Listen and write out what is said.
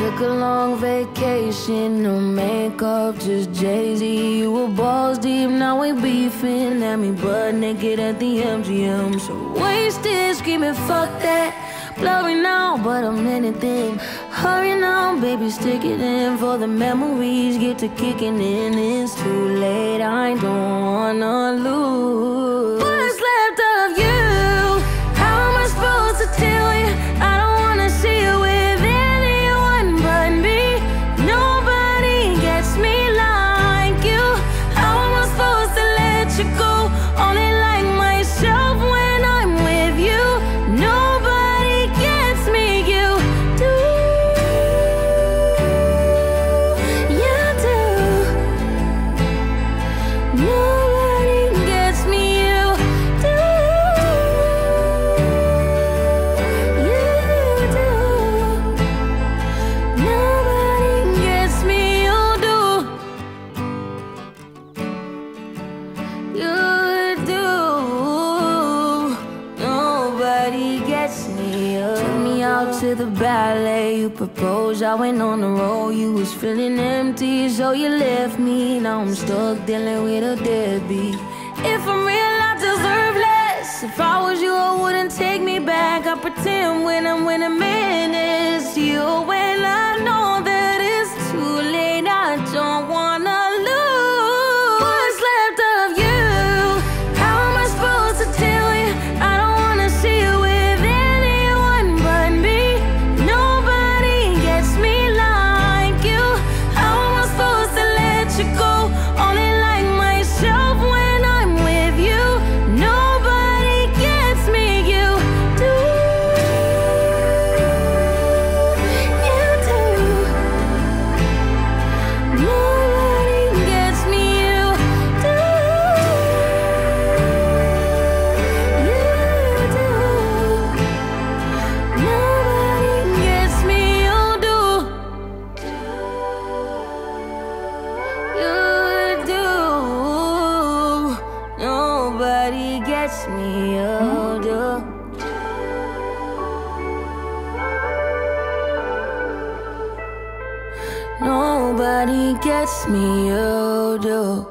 Took a long vacation, no makeup, just Jay Z. You were balls deep, now we beefing. At me butt naked at the MGM. So wasted, screaming, fuck that. Blurry now, but I'm anything. Hurry now, baby, stick it in for the memories. Get to kicking in, it's too late. I don't Nobody gets me. Took me out to the ballet. You proposed. I went on the road. You was feeling empty, so you left me. Now I'm stuck dealing with a deadbeat. If I'm real, I deserve less. If I was you, I wouldn't take me back. I pretend when I'm when gets me, do. Nobody gets me, do.